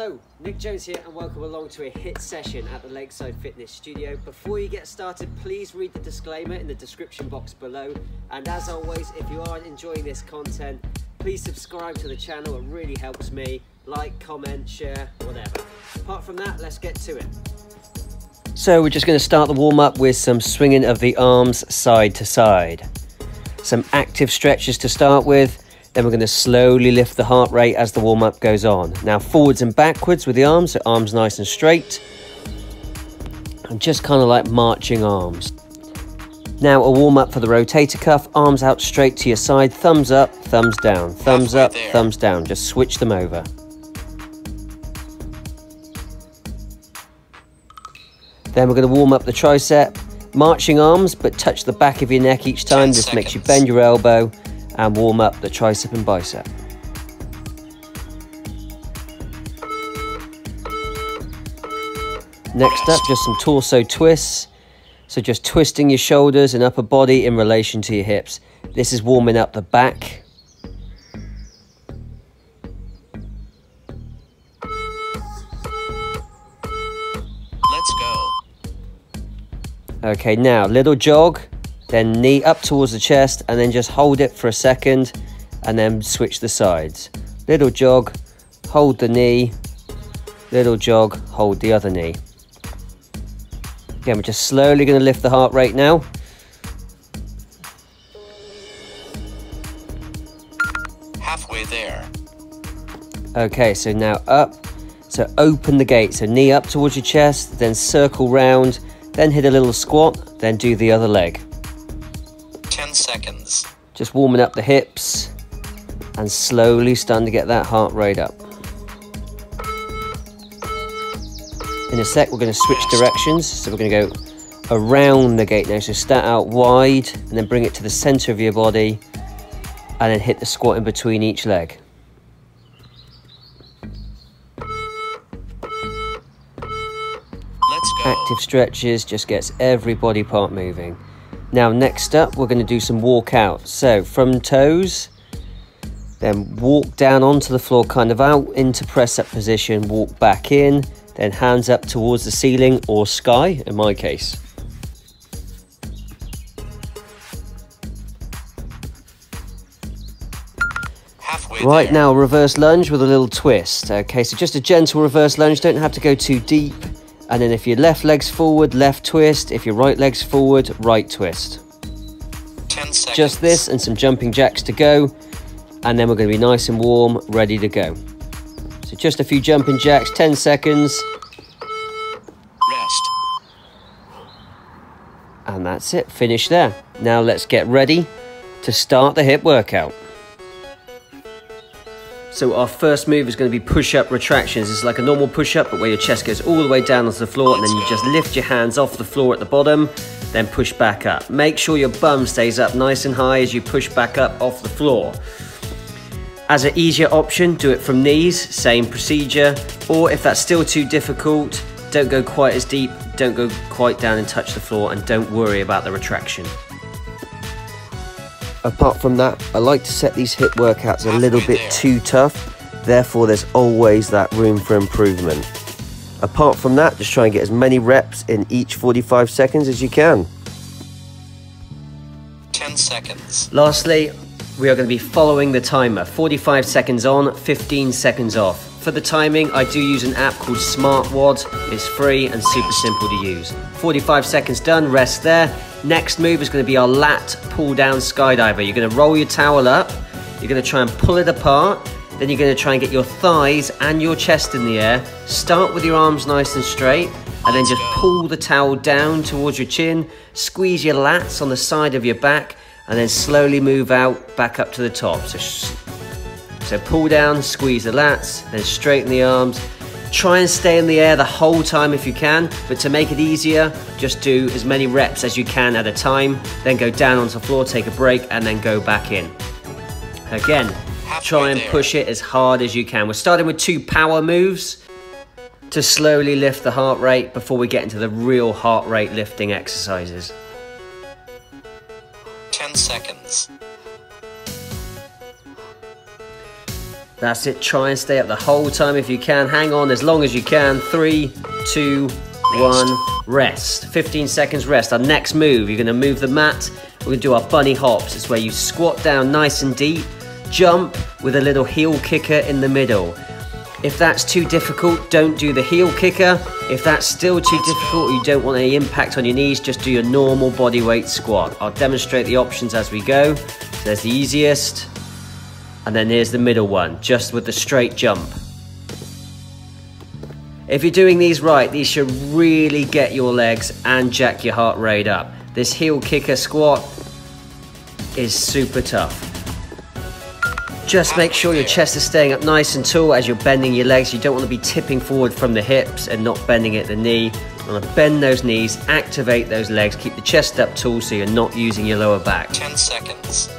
Hello, Nick Jones here and welcome along to a HIIT session at the Lakeside Fitness Studio. Before you get started, please read the disclaimer in the description box below. And as always, if you are enjoying this content, please subscribe to the channel, it really helps me. Like, comment, share, whatever. Apart from that, let's get to it. So we're just going to start the warm up with some swinging of the arms side to side. Some active stretches to start with then we're going to slowly lift the heart rate as the warm up goes on. Now forwards and backwards with the arms, so arms nice and straight. And just kind of like marching arms. Now a warm up for the rotator cuff, arms out straight to your side, thumbs up, thumbs down, thumbs up, there. thumbs down. Just switch them over. Then we're going to warm up the tricep, marching arms, but touch the back of your neck each time. This seconds. makes you bend your elbow and warm up the tricep and bicep. Next up, just some torso twists. So just twisting your shoulders and upper body in relation to your hips. This is warming up the back. Let's go. Okay, now little jog then knee up towards the chest and then just hold it for a second and then switch the sides. Little jog, hold the knee, little jog, hold the other knee. Again, we're just slowly going to lift the heart rate now. Halfway there. Okay, so now up. So open the gate. So knee up towards your chest, then circle round, then hit a little squat, then do the other leg. 10 seconds. Just warming up the hips and slowly starting to get that heart rate up. In a sec, we're going to switch directions. So we're going to go around the gate now. So start out wide and then bring it to the center of your body and then hit the squat in between each leg. Let's go. Active stretches just gets every body part moving. Now next up we're going to do some walkout. So from toes, then walk down onto the floor kind of out into press up position, walk back in, then hands up towards the ceiling or sky in my case. right now reverse lunge with a little twist okay so just a gentle reverse lunge don't have to go too deep and then if your left leg's forward, left twist. If your right leg's forward, right twist. 10 seconds. Just this and some jumping jacks to go. And then we're going to be nice and warm, ready to go. So just a few jumping jacks, 10 seconds. Rest. And that's it, finish there. Now let's get ready to start the hip workout. So our first move is going to be push-up retractions. It's like a normal push-up, but where your chest goes all the way down onto the floor, and then you just lift your hands off the floor at the bottom, then push back up. Make sure your bum stays up nice and high as you push back up off the floor. As an easier option, do it from knees, same procedure. Or if that's still too difficult, don't go quite as deep, don't go quite down and touch the floor, and don't worry about the retraction. Apart from that, I like to set these HIIT workouts a little bit too tough, therefore there's always that room for improvement. Apart from that, just try and get as many reps in each 45 seconds as you can. 10 seconds. Lastly, we are going to be following the timer. 45 seconds on, 15 seconds off. For the timing, I do use an app called SmartWOD. It's free and super simple to use. 45 seconds done, rest there. Next move is going to be our lat pull down skydiver. You're going to roll your towel up, you're going to try and pull it apart, then you're going to try and get your thighs and your chest in the air. Start with your arms nice and straight, and then just pull the towel down towards your chin, squeeze your lats on the side of your back, and then slowly move out back up to the top. So, so pull down, squeeze the lats, then straighten the arms, Try and stay in the air the whole time if you can, but to make it easier, just do as many reps as you can at a time, then go down onto the floor, take a break, and then go back in. Again, try and push it as hard as you can. We're starting with two power moves to slowly lift the heart rate before we get into the real heart rate lifting exercises. 10 seconds. That's it. Try and stay up the whole time if you can. Hang on as long as you can. Three, two, one, rest. 15 seconds rest. Our next move, you're gonna move the mat. We're gonna do our bunny hops. It's where you squat down nice and deep, jump with a little heel kicker in the middle. If that's too difficult, don't do the heel kicker. If that's still too difficult, you don't want any impact on your knees, just do your normal body weight squat. I'll demonstrate the options as we go. So there's the easiest, and then here's the middle one, just with the straight jump. If you're doing these right, these should really get your legs and jack your heart rate up. This heel kicker squat is super tough. Just make sure your chest is staying up nice and tall as you're bending your legs. You don't want to be tipping forward from the hips and not bending at the knee. You want to bend those knees, activate those legs, keep the chest up tall so you're not using your lower back. 10 seconds.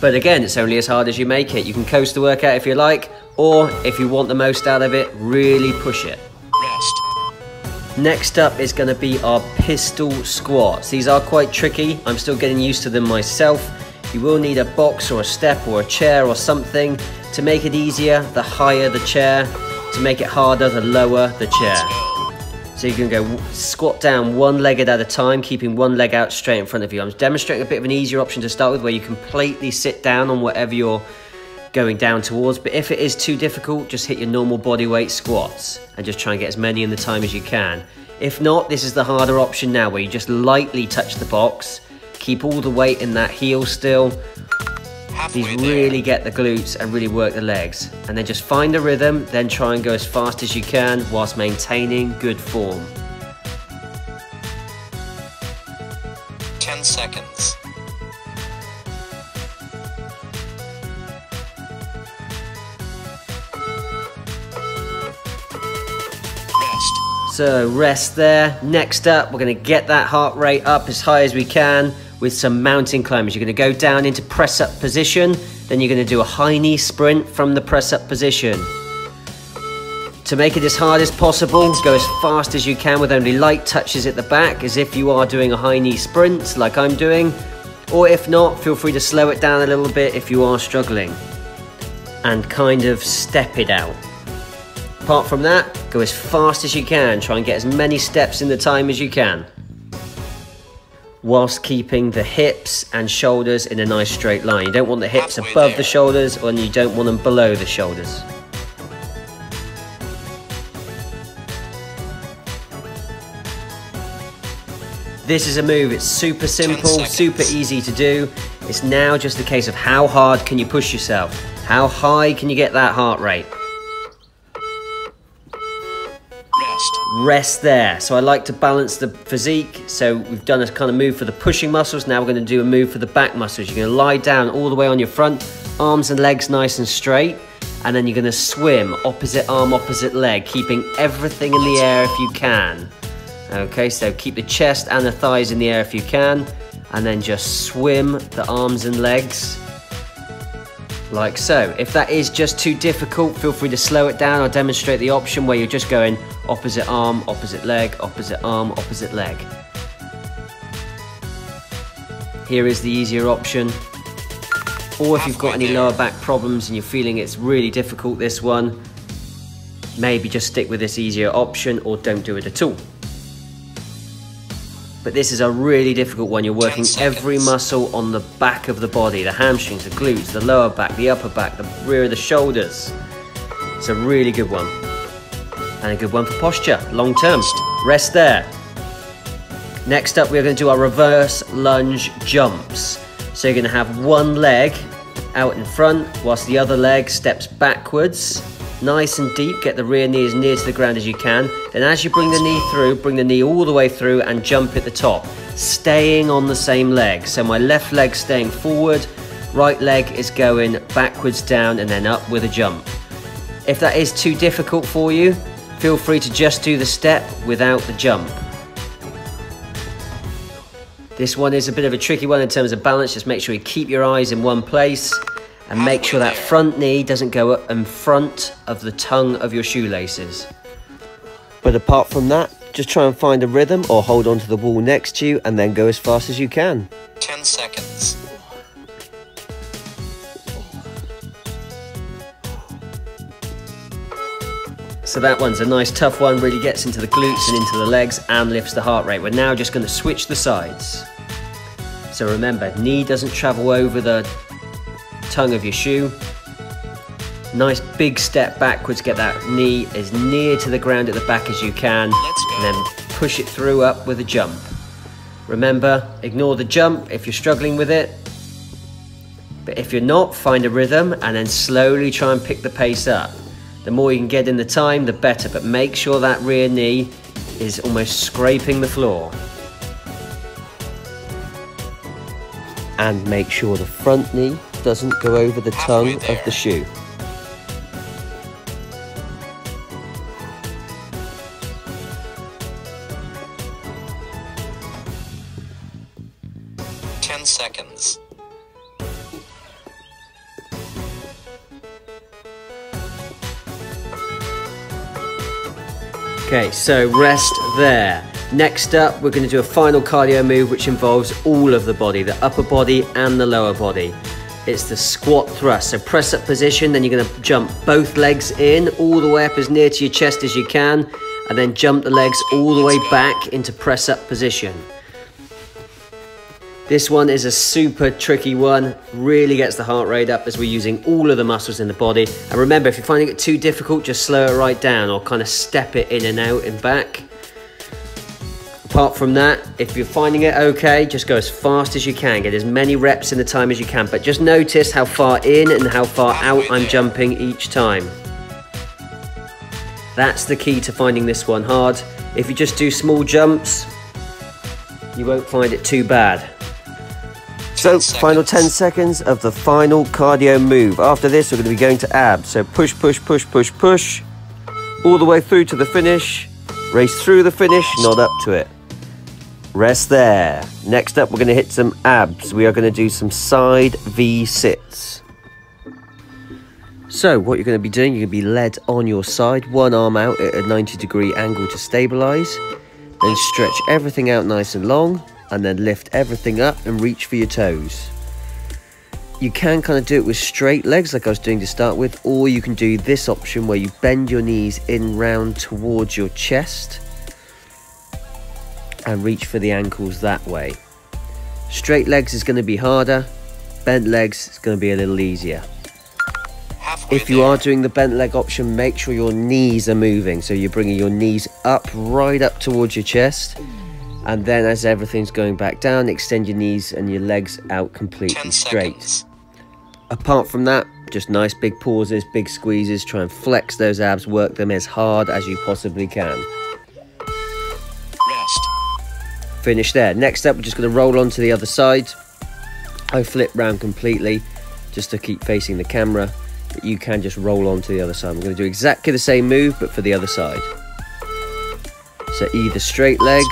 But again, it's only as hard as you make it. You can coast the workout if you like, or if you want the most out of it, really push it. Rest. Next up is going to be our pistol squats. These are quite tricky. I'm still getting used to them myself. You will need a box or a step or a chair or something. To make it easier, the higher the chair. To make it harder, the lower the chair. So you can go squat down one legged at a time, keeping one leg out straight in front of you. I'm demonstrating a bit of an easier option to start with where you completely sit down on whatever you're going down towards. But if it is too difficult, just hit your normal body weight squats and just try and get as many in the time as you can. If not, this is the harder option now where you just lightly touch the box, keep all the weight in that heel still, these really get the glutes and really work the legs. And then just find the rhythm, then try and go as fast as you can whilst maintaining good form. 10 seconds. Rest. So rest there. Next up, we're gonna get that heart rate up as high as we can with some mountain climbers. You're gonna go down into press up position, then you're gonna do a high knee sprint from the press up position. To make it as hard as possible, go as fast as you can with only light touches at the back, as if you are doing a high knee sprint like I'm doing. Or if not, feel free to slow it down a little bit if you are struggling. And kind of step it out. Apart from that, go as fast as you can. Try and get as many steps in the time as you can. Whilst keeping the hips and shoulders in a nice straight line. You don't want the hips Halfway above there. the shoulders and you don't want them below the shoulders. This is a move, it's super simple, super easy to do. It's now just a case of how hard can you push yourself? How high can you get that heart rate? Rest. there. So I like to balance the physique. So we've done a kind of move for the pushing muscles. Now we're going to do a move for the back muscles. You're going to lie down all the way on your front, arms and legs nice and straight. And then you're going to swim opposite arm, opposite leg, keeping everything in the air if you can. Okay, so keep the chest and the thighs in the air if you can. And then just swim the arms and legs like so. If that is just too difficult, feel free to slow it down. I'll demonstrate the option where you're just going opposite arm, opposite leg, opposite arm, opposite leg. Here is the easier option. Or if you've got any lower back problems and you're feeling it's really difficult, this one, maybe just stick with this easier option or don't do it at all. But this is a really difficult one. You're working every muscle on the back of the body the hamstrings, the glutes, the lower back, the upper back, the rear of the shoulders. It's a really good one. And a good one for posture, long term. Rest there. Next up, we're going to do our reverse lunge jumps. So you're going to have one leg out in front, whilst the other leg steps backwards. Nice and deep, get the rear knee as near to the ground as you can. Then, as you bring the knee through, bring the knee all the way through and jump at the top, staying on the same leg. So, my left leg staying forward, right leg is going backwards down and then up with a jump. If that is too difficult for you, feel free to just do the step without the jump. This one is a bit of a tricky one in terms of balance. Just make sure you keep your eyes in one place and make sure that front knee doesn't go up in front of the tongue of your shoelaces. But apart from that, just try and find a rhythm or hold onto the wall next to you and then go as fast as you can. 10 seconds. So that one's a nice tough one, really gets into the glutes and into the legs and lifts the heart rate. We're now just gonna switch the sides. So remember, knee doesn't travel over the tongue of your shoe. Nice big step backwards, get that knee as near to the ground at the back as you can, and then push it through up with a jump. Remember, ignore the jump if you're struggling with it. But if you're not, find a rhythm and then slowly try and pick the pace up. The more you can get in the time, the better, but make sure that rear knee is almost scraping the floor. And make sure the front knee doesn't go over the tongue of the shoe. Ten seconds. Okay, so rest there. Next up, we're going to do a final cardio move which involves all of the body, the upper body and the lower body. It's the squat thrust. So press up position, then you're to jump both legs in all the way up as near to your chest as you can, and then jump the legs all the way back into press up position. This one is a super tricky one, really gets the heart rate up as we're using all of the muscles in the body. And remember, if you're finding it too difficult, just slow it right down or kind of step it in and out and back. Apart from that, if you're finding it okay, just go as fast as you can. Get as many reps in the time as you can, but just notice how far in and how far out I'm jumping each time. That's the key to finding this one hard. If you just do small jumps, you won't find it too bad. So, final 10 seconds. of the final cardio move. After this, we're going to be going to abs. So, push, push, push, push, push, all the way through to the finish. Race through the finish, not up to it. Rest there. Next up, we're going to hit some abs. We are going to do some side V sits. So, what you're going to be doing, you're going to be led on your side, one arm out at a 90 degree angle to stabilize. Then stretch everything out nice and long, and then lift everything up and reach for your toes. You can kind of do it with straight legs, like I was doing to start with, or you can do this option where you bend your knees in round towards your chest and reach for the ankles that way. Straight legs is going to be harder, bent legs is going to be a little easier. Halfway If you there. are doing the bent leg option, make sure your knees are moving. So you're bringing your knees up, right up towards your chest. And then as everything's going back down, extend your knees and your legs out completely straight. seconds. Apart from that, just nice big pauses, big squeezes. Try and flex those abs, work them as hard as you possibly can. Finish there. Next up, we're just going to roll on to the other side. I flip round completely just to keep facing the camera. But you can just roll on to the other side. I'm going to do exactly the same move, but for the other side. So either straight legs,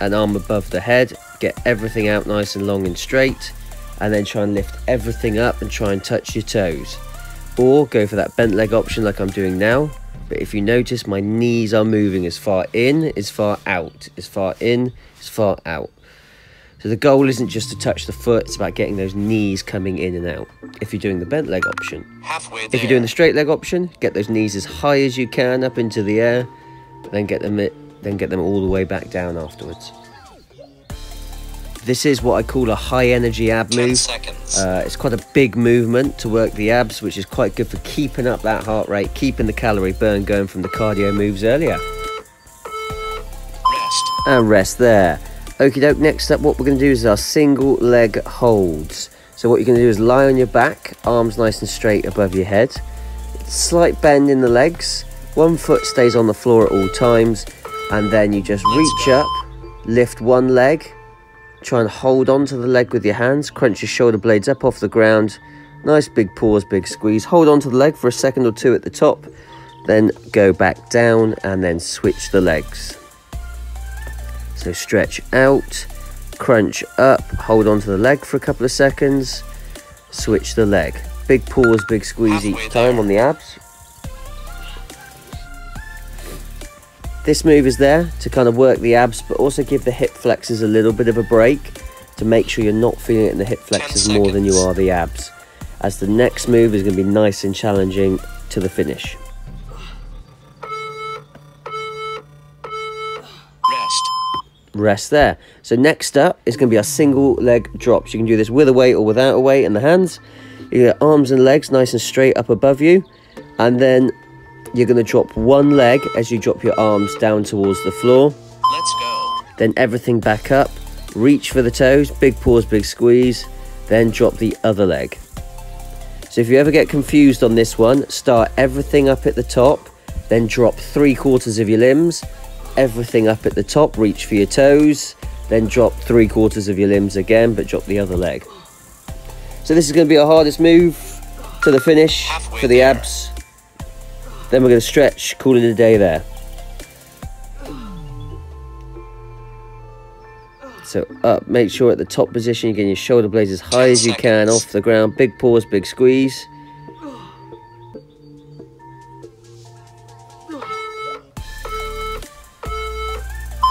an arm above the head, get everything out nice and long and straight, and then try and lift everything up and try and touch your toes. Or go for that bent leg option like I'm doing now. But if you notice, my knees are moving as far in, as far out, as far in, as far out. So the goal isn't just to touch the foot, it's about getting those knees coming in and out. If you're doing the bent leg option. Halfway there. If you're doing the straight leg option, get those knees as high as you can up into the air, then get them then get them all the way back down afterwards. This is what I call a high energy ab move. seconds. Uh, it's quite a big movement to work the abs, which is quite good for keeping up that heart rate, keeping the calorie burn going from the cardio moves earlier. Rest. And rest there. Okie doke, next up, what we're going to do is our single leg holds. So, what you're going to do is lie on your back, arms nice and straight above your head, slight bend in the legs, one foot stays on the floor at all times, and then you just reach up, lift one leg, try and hold on to the leg with your hands, crunch your shoulder blades up off the ground. Nice big pause, big squeeze. Hold on to the leg for a second or two at the top, then go back down and then switch the legs. So stretch out, crunch up, hold on to the leg for a couple of seconds, switch the leg. Big pause, big squeeze each time on the abs. This move is there to kind of work the abs, but also give the hip flexors a little bit of a break to make sure you're not feeling it in the hip flexors more than you are the abs, as the next move is going to be nice and challenging to the finish. Rest. Rest there. So next up is going to be our single leg drops. You can do this with a weight or without a weight in the hands. You get arms and legs nice and straight up above you. And then you're going to drop one leg as you drop your arms down towards the floor. Let's go. Then everything back up. Reach for the toes. Big pause, big squeeze. Then drop the other leg. So if you ever get confused on this one, start everything up at the top. Then drop three quarters of your limbs everything up at the top, reach for your toes, then drop three quarters of your limbs again, but drop the other leg. So this is going to be our hardest move to the finish Halfway for the there. abs. Then we're going to stretch, call it a day there. So up, make sure at the top position you're getting your shoulder blades as high as you can off the ground. Big pause, big squeeze.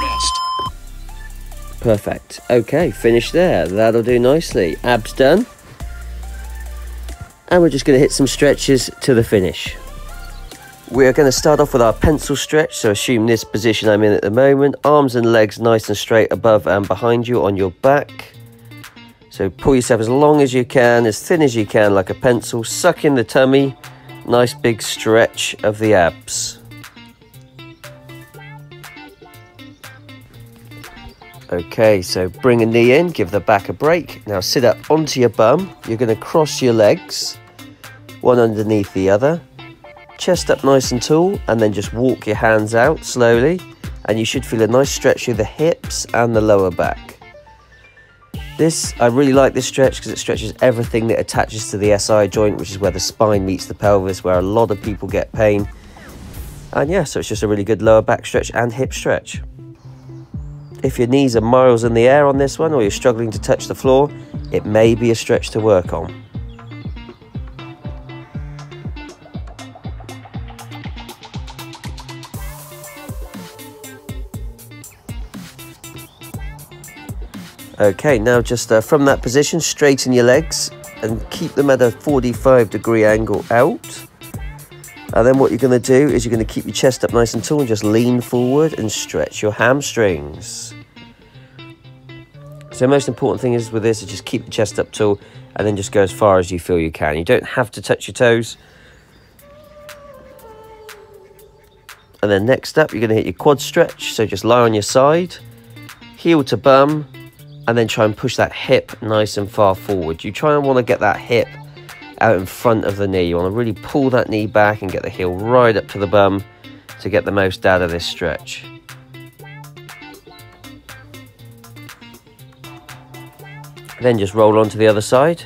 Rest. Perfect. Okay, finish there. That'll do nicely. Abs done. And we're just going to hit some stretches to the finish. We're going to start off with our pencil stretch. So assume this position I'm in at the moment. Arms and legs nice and straight above and behind you on your back. So pull yourself as long as you can, as thin as you can, like a pencil. Suck in the tummy. Nice big stretch of the abs. Okay, so bring a knee in, give the back a break. Now sit up onto your bum. You're going to cross your legs, one underneath the other. Chest up nice and tall, and then just walk your hands out slowly. And you should feel a nice stretch through the hips and the lower back. This, I really like this stretch because it stretches everything that attaches to the SI joint, which is where the spine meets the pelvis, where a lot of people get pain. And yeah, so it's just a really good lower back stretch and hip stretch. If your knees are miles in the air on this one or you're struggling to touch the floor, it may be a stretch to work on. Okay, now just uh, from that position, straighten your legs and keep them at a 45 degree angle out. And then what you're going to do is you're going to keep your chest up nice and tall and just lean forward and stretch your hamstrings. So the most important thing is with this is just keep the chest up tall and then just go as far as you feel you can. You don't have to touch your toes. And then next up, you're going to hit your quad stretch. So just lie on your side, heel to bum, and then try and push that hip nice and far forward. You try and want to get that hip out in front of the knee. You want to really pull that knee back and get the heel right up to the bum to get the most out of this stretch. Then just roll on to the other side.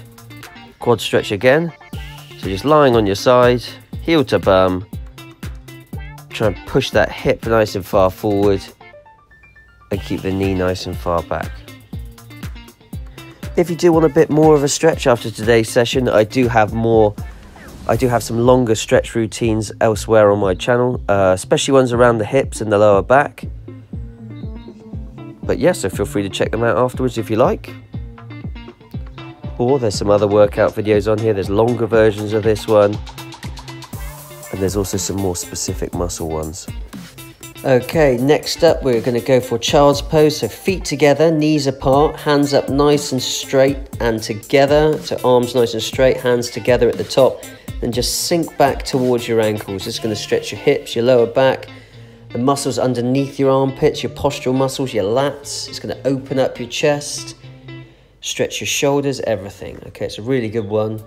Quad stretch again. So just lying on your side, heel to bum. Try and push that hip nice and far forward and keep the knee nice and far back. If you do want a bit more of a stretch after today's session, I do have more. I do have some longer stretch routines elsewhere on my channel, uh, especially ones around the hips and the lower back. But yeah, so feel free to check them out afterwards if you like. Or there's some other workout videos on here. There's longer versions of this one. And there's also some more specific muscle ones. Okay, next up we're going to go for child's pose. So feet together, knees apart, hands up nice and straight and together. So arms nice and straight, hands together at the top. Then just sink back towards your ankles. It's going to stretch your hips, your lower back, the muscles underneath your armpits, your postural muscles, your lats. It's going to open up your chest, stretch your shoulders, everything. Okay, it's a really good one.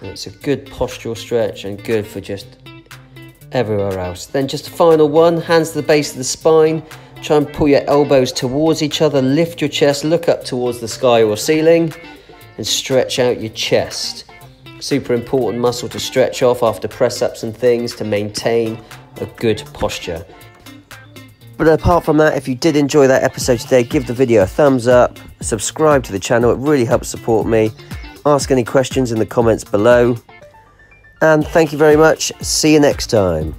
It's a good postural stretch and good for just everywhere else. Then just a final one, hands to the base of the spine. Try and pull your elbows towards each other, lift your chest, look up towards the sky or ceiling, and stretch out your chest. Super important muscle to stretch off after press ups and things to maintain a good posture. But apart from that, if you did enjoy that episode today, give the video a thumbs up, subscribe to the channel, it really helps support me. Ask any questions in the comments below. And thank you very much. See you next time.